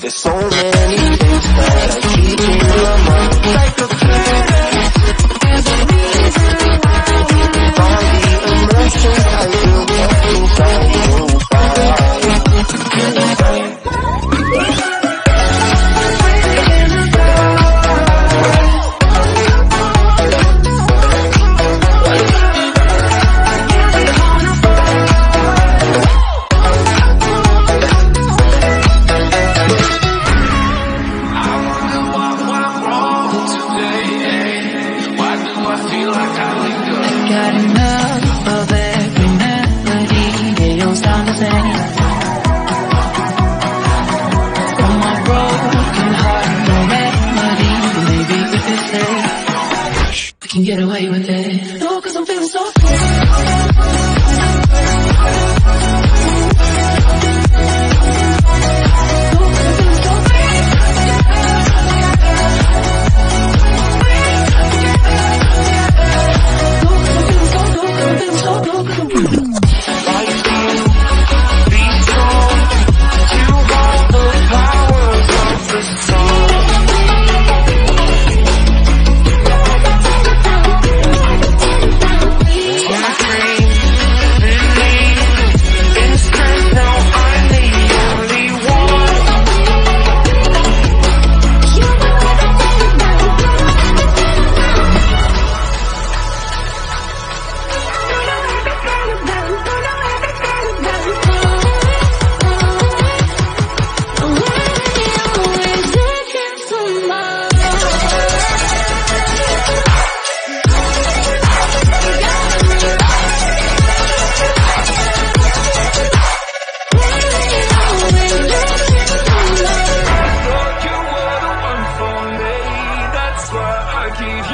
There's so many things that I keep in my mind. I've got enough of every melody. They sound the same broken heart, no remedy. Maybe we say We can get away with it. No, cause I'm feeling so free team.